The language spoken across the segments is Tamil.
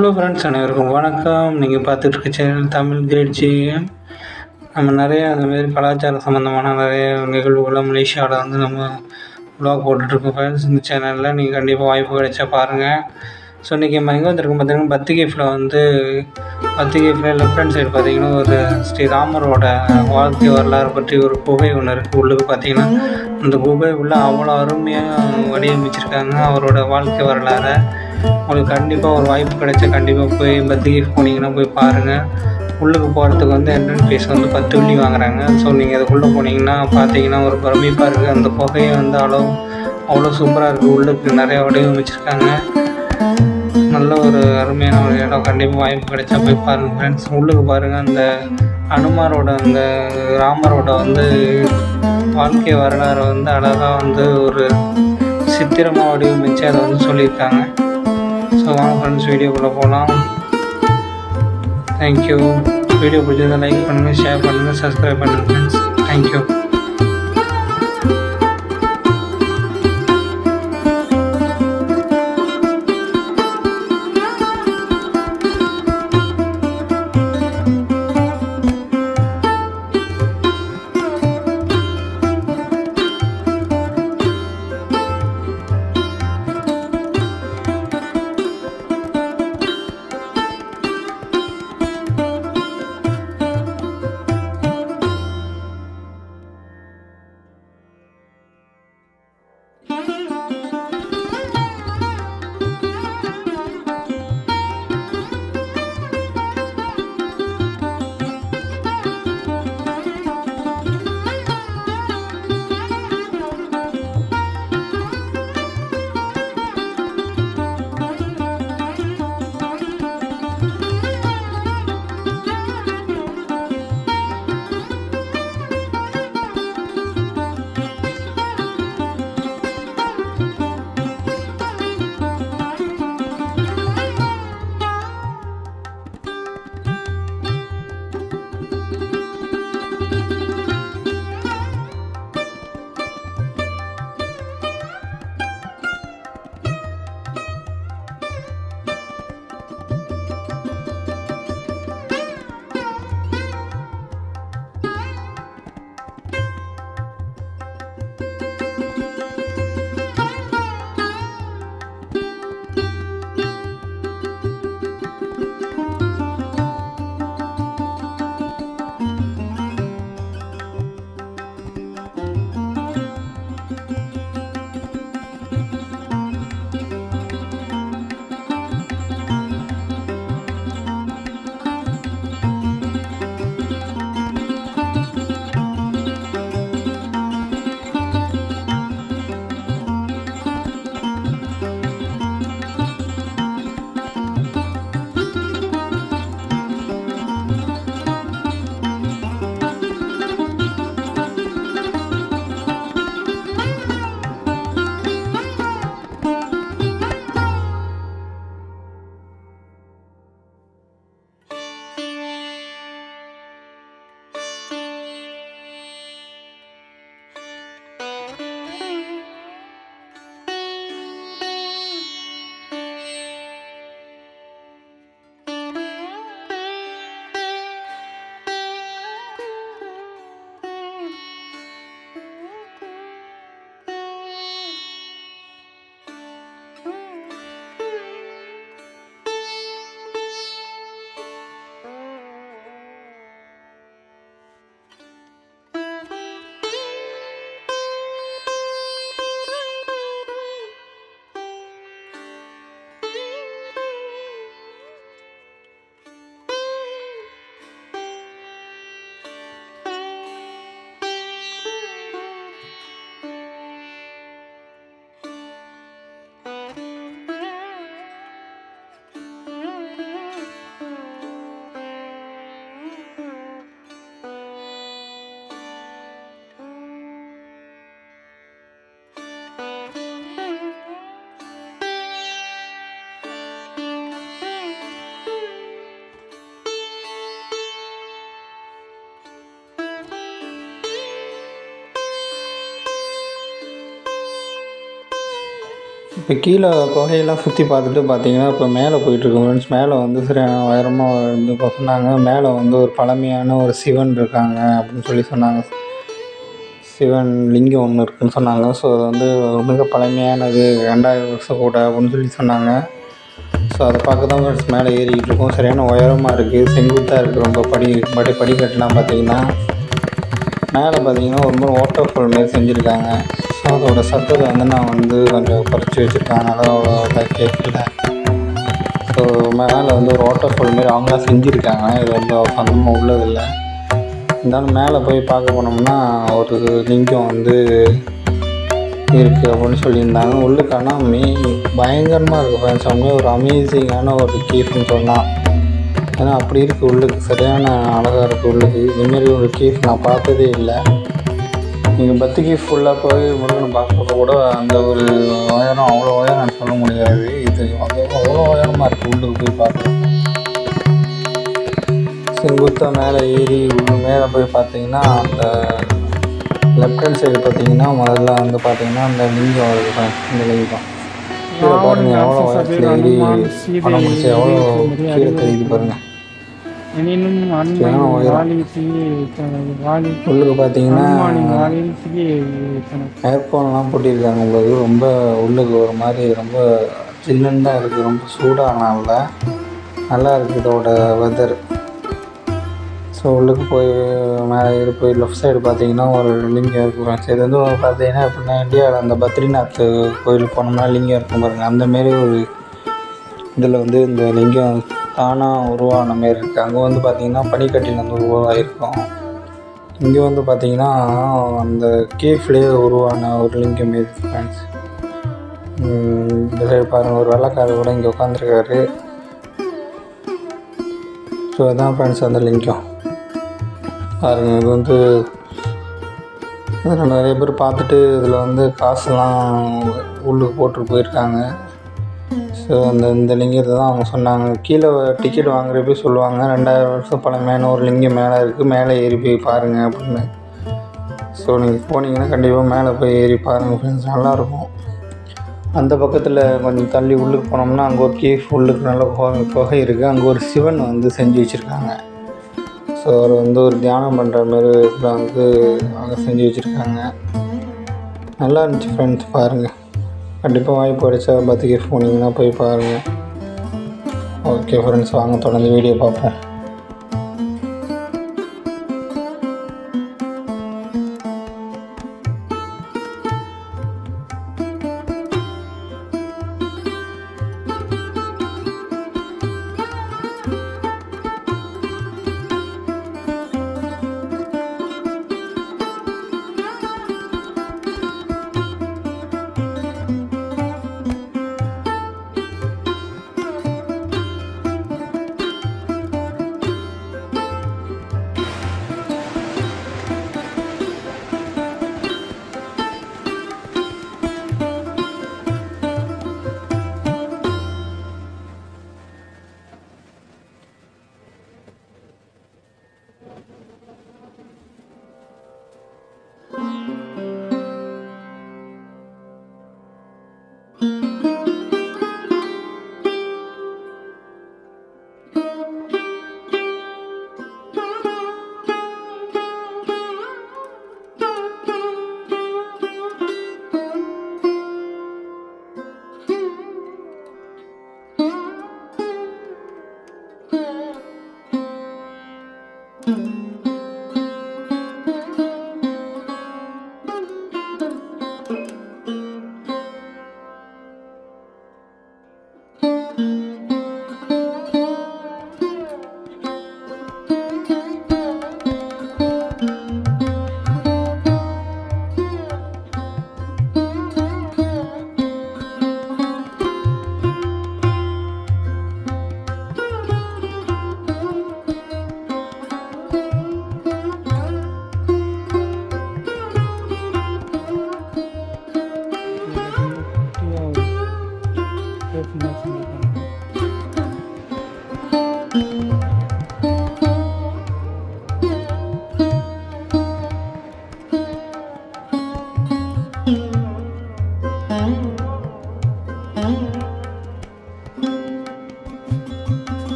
ஹலோ ஃப்ரெண்ட்ஸ் அனைவருக்கும் வணக்கம். நீங்கள் பார்த்துட்ருக்க சேனல் தமிழ் கிரேட் ஜிஎம் நம்ம நிறைய அந்த மாதிரி கலாச்சாரம் சம்மந்தமான நிறைய நிகழ்வுகளை மலேசியாவில் வந்து நம்ம வ்ளாக் போட்டுட்ருக்கோம் ஃப்ரெண்ட்ஸ் இந்த சேனலில் நீங்கள் கண்டிப்பாக வாய்ப்பு கிடைச்சா பாருங்கள் ஸோ இன்றைக்கி நம்ம எங்கே வந்திருக்கோம் பார்த்தீங்கன்னா பத்திகேஃபில் வந்து பத்திகேஃபில் லெஃப்ட் ஹேண்ட் சைடு பார்த்தீங்கன்னா ஒரு ஸ்ரீராமரோட வாழ்க்கை வரலாறு பற்றி ஒரு குகை ஒன்று இருக்குது உள்ளுக்கு பார்த்தீங்கன்னா அந்த குகை உள்ளே அவ்வளோ அருமையாக வடிவமைச்சிருக்காங்க. அவரோட வாழ்க்கை வரலாறை. உங்களுக்கு கண்டிப்பாக ஒரு வாய்ப்பு கிடைச்சா கண்டிப்பாக போய் பத்திகேஃப் போனீங்கன்னா போய் பாருங்கள் உள்ளுக்கு போகிறதுக்கு வந்து என்ட்ரன்ஸ் ஃபீஸ் வந்து பத்து வெள்ளி வாங்குறாங்க. ஸோ நீங்கள் அதுக்குள்ளே போனீங்கன்னா பார்த்தீங்கன்னா ஒரு பிரமிப்பாக இருக்குது அந்த புகையை வந்து அவ்வளோ அவ்வளோ சூப்பராக இருக்குது உள்ளுக்கு நிறையா வடிவமைச்சிருக்காங்க. நல்ல ஒரு அருமையான ஒரு இடம். கண்டிப்பாக வாய்ப்பு கிடைச்சா போய் பாருங்கள் ஃப்ரெண்ட்ஸ் உள்ளுக்கு பாருங்கள் அந்த அனுமாரோட அந்த ராமரோட வந்து வாழ்க்கை வரலாறு வந்து அழகாக வந்து ஒரு சித்திரமாக வடிவமைச்சு அதை வந்து சொல்லியிருக்காங்க. ஸோ வாங்க ஃப்ரெண்ட்ஸ் வீடியோக்குள்ளே போகலாம். தேங்க்யூ வீடியோ பிடிச்சதை லைக் பண்ணுங்கள் ஷேர் பண்ணுங்கள் சப்ஸ்கிரைப் பண்ணுங்கள் ஃப்ரெண்ட்ஸ் தேங்க்யூ இப்போ கீழே குகையெல்லாம் சுற்றி பார்த்துட்டு பார்த்தீங்கன்னா இப்போ மேலே போயிட்டுருக்கோம் ஃப்ரெண்ட்ஸ் மேலே வந்து சரியான உயரமாக வந்து இப்போ சொன்னாங்க. மேலே வந்து ஒரு பழமையான ஒரு சிவன் இருக்காங்க அப்படின்னு சொல்லி சொன்னாங்க. சிவன் லிங்கம் ஒன்று இருக்குன்னு சொன்னாங்க. ஸோ அது வந்து மிக பழமையானது. ரெண்டாயிரம் வருஷம் கூட அப்படின்னு சொல்லி சொன்னாங்க. ஸோ அதை பார்க்க தான் ஃப்ரெண்ட்ஸ் மேலே ஏறிக்கிட்டு இருக்கோம். சரியான உயரமாக இருக்குது செங்குத்தாக இருக்குது ரொம்ப படி படி படிக்கட்டுலாம் பார்த்தீங்கன்னா. மேலே பார்த்தீங்கன்னா ஒரு மாதிரி வாட்டர் ஃபால் மாதிரி செஞ்சுருக்காங்க. ஸோ அதோட சத்தத்தை வந்து நான் வந்து கொஞ்சம் குறைச்சி வச்சுருக்கேன் அதனால் அவ்வளோ இதாக கேட்கல. ஸோ மேலே வந்து ஒரு வாட்டர் ஃபால் மாரி அவங்களாம் செஞ்சுருக்காங்க. இது வந்து சொந்தமாக உள்ளதில்லை. இருந்தாலும் மேலே போய் பார்க்க போனோம்னா ஒரு லிங்கம் வந்து இருக்குது அப்படின்னு சொல்லியிருந்தாங்க. உள்ளுக்கான மே பயங்கரமாக இருக்குது ஃப்ரெண்ட்ஸ் அவங்க ஒரு அமேசிங்கான ஒரு கீஃப்னு சொன்னால் ஏன்னா அப்படி இருக்குது உள்ளுக்கு. சரியான அழகாக இருக்குது உள்ளுக்கு. இதுமாரி ஒரு கீஃப் நான் பார்த்ததே இல்லை. நீங்கள் பத்து கேஃப் ஃபுல்லாக போய் முருகனை பார்க்குறப்ப கூட அந்த ஒரு உயரம் அவ்வளோ உயரம் சொல்ல முடியாது. இது அவ்வளோ அவ்வளோ உயரமாக இருக்குது உள்ளுக்கு போய் பார்க்குறப்ப செங்குத்தாக மேலே ஏறி உள்ள மேலே போய் பார்த்தீங்கன்னா அந்த லெஃப்ட் ஹேண்ட் சைடு பார்த்தீங்கன்னா முதல்ல வந்து பார்த்தீங்கன்னா அந்த லிங்கம் வருது இந்த லிங்கம். கீழே பாருங்க எவ்வளோ உயரத்தில் ஏறி பணம் முடிச்சு எவ்வளோ கீழே தெரியுது பாருங்க. எனினும் உள்ளுக்கு பார்த்தீங்கன்னா ஏர்ஃபோன்லாம் போட்டிருக்காங்க உங்களுக்கு ரொம்ப உள்ளுக்கு ஒரு மாதிரி ரொம்ப சில்லுன்னு தான் இருக்குது ரொம்ப சூடானால நல்லா இருக்குது இதோட வெதர் ஸோ உள்ளுக்கு போய் மேலே போய் லெஃப்ட் சைடு பார்த்தீங்கன்னா ஒரு லிங்கம் friends. இது வந்து பார்த்தீங்கன்னா எப்படின்னா இந்தியாவில் அந்த பத்ரிநாத் கோயிலுக்கு போனோம்னா லிங்கம் இருக்கும் பாருங்க. அந்த மாரி ஒரு இதில் வந்து இந்த லிங்கம் தானாக உருவான மாரி இருக்குது அங்கே வந்து பார்த்திங்கன்னா பனிக்கட்டியில் வந்து உருவாகிருக்கும் இங்கே வந்து பார்த்திங்கன்னா அந்த கேஃப்லேயே உருவான ஒரு லிங்கம் மாரி ஃப்ரெண்ட்ஸ் இந்த சைடு பாருங்கள் ஒரு வெள்ளைக்காரர் கூட இங்கே உட்காந்துருக்காரு ஸோ அதான் ஃப்ரெண்ட்ஸ் அந்த லிங்கம். பாருங்கள் இது வந்து இதில் நிறைய பேர் பார்த்துட்டு இதில் வந்து காசுலாம் உள்ளுக்கு போட்டு போயிருக்காங்க. ஸோ அந்த இந்த லிங்கத்தை தான் அவங்க சொன்னாங்க. கீழே டிக்கெட் வாங்குறப்ப சொல்லுவாங்க ரெண்டாயிரம் வருஷம் பழமையான ஒரு லிங்கம் மேலே இருக்குது மேலே ஏறி போய் பாருங்கள் அப்படின்னு. ஸோ நீங்கள் போனீங்கன்னா கண்டிப்பாக மேலே போய் ஏறி பாருங்கள் ஃப்ரெண்ட்ஸ் நல்லாயிருக்கும் அந்த பக்கத்தில் கொஞ்சம் தள்ளி உள்ளுக்கு போனோம்னா அங்கே ஒரு கேஃப் உள்ளுக்கு நல்ல புகை புகை இருக்குது அங்கே ஒரு சிவன் வந்து செஞ்சு வச்சுருக்காங்க. ஸோ அவர் வந்து ஒரு தியானம் பண்ணுற மாதிரி இதில் வந்து அங்கே செஞ்சு வச்சுருக்காங்க. நல்லா இருந்துச்சு ஃப்ரெண்ட்ஸ் பாருங்கள் கண்டிப்பாக வாய்ப்பு கிடைச்சா பத்து போனீங்கன்னா போய் பாருங்கள் ஓகே ஃப்ரெண்ட்ஸ் வாங்க தொடர்ந்து வீடியோ பார்ப்போம்.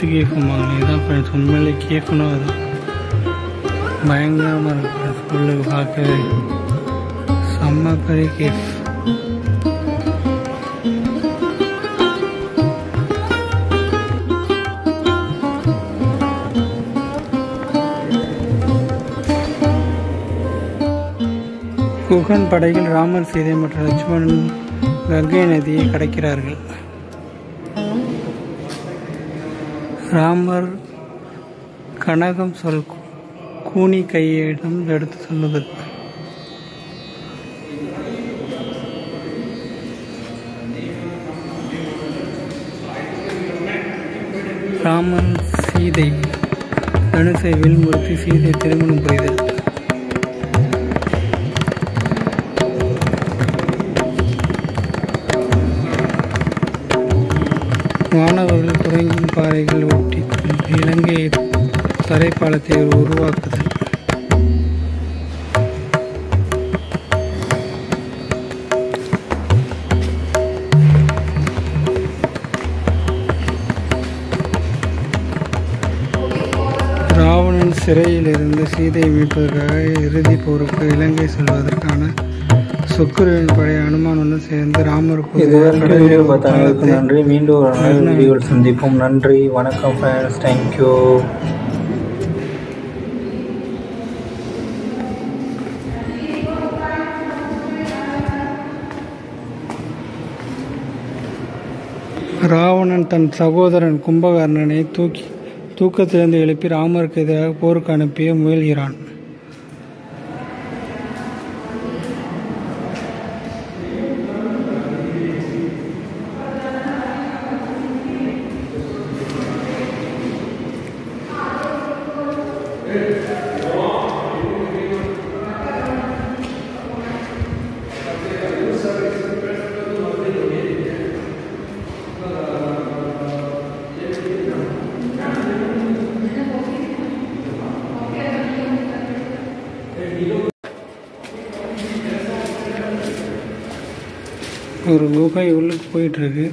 கேஃப் பத்து இதான் ஃப்ரெண்ட்ஸ் உண்மையிலே கேட்கணும் அது. பயங்கரமாக இருக்கும் ஃப்ரெண்ட்ஸ் பார்க்கவே. செம்ம பெரிய கேஃப் குகன் படைகள் ராமர் சீதை மற்றும் லட்சுமணன் கங்கை நதியை கடக்கிறார்கள். ராமர் கனகம் சொல் கூனி கையிடம் எடுத்து சொல்லுதல். ராமன் சீதை தனுசை வில்முறுத்தி சீதை திருமணம் புரிதல். தரைப்பாலத்தை உருவாக்குதல் ராவணன் சிறையிலிருந்து சீதையை மீட்பதற்காக இறுதி போருக்கு இலங்கை செல்வதற்கான சுக்கிரவின் படை அனுமானுடன் சேர்ந்து ராமருக்கு இதுவரை வீடியோ நன்றி. மீண்டும் ஒரு நல்ல வீடியோவில் சந்திப்போம். நன்றி. வணக்கம் ஃப்ரெண்ட்ஸ் தேங்க்யூ ராவணன் தன் சகோதரன் கும்பகர்ணனை தூக்கி தூக்கத்திலிருந்து எழுப்பி ராமருக்கு எதிராக போருக்கு அனுப்பிய முயல்கிறான். ஒரு குகை உள்ளுக்கு போயிட்டுருக்கு.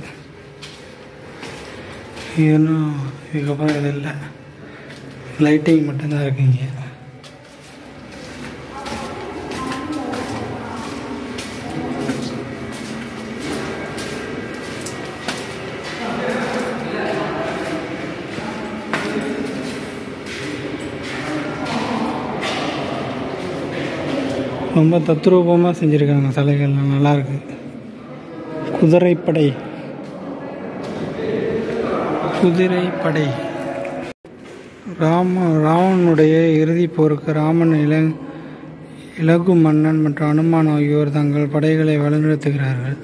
இன்னும் இதுக்கப்புறம் இது இல்லை லைட்டிங் மட்டும்தான் இருக்குங்க ரொம்ப தத்ரூபமாக செஞ்சுருக்காங்க சிலைகள்லாம். நல்லாயிருக்கு குதிரைப்படை. குதிரைப்படை. ராம ராவனுடைய இறுதிப் போருக்கு ராமன் இள இலகு மன்னன் மற்றும் அனுமான் ஆகியோர் தங்கள் படைகளை வழிநடத்துகிறார்கள்.